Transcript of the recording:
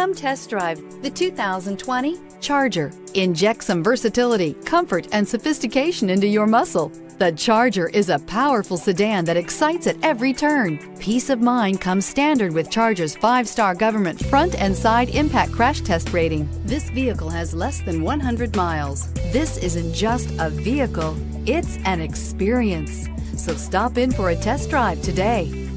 Come test drive the 2020 Charger. Inject some versatility, comfort, and sophistication into your muscle. The Charger is a powerful sedan that excites at every turn. Peace of mind comes standard with Charger's five-star government front and side impact crash test rating. This vehicle has less than 100 miles. This isn't just a vehicle, it's an experience. So stop in for a test drive today.